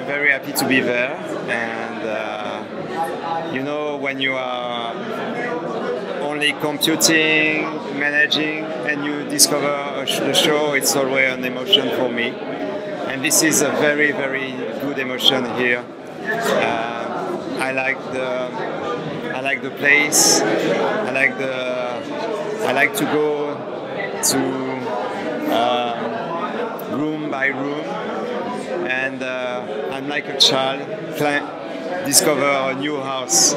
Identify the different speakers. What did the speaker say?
Speaker 1: very happy to be there. And uh, you know, when you are only computing, managing, and you discover the show, it's always an emotion for me. And this is a very, very good emotion here. Uh, I like the I like the place. I like the I like to go to um, room by room, and uh, I'm like a child, discover a new house.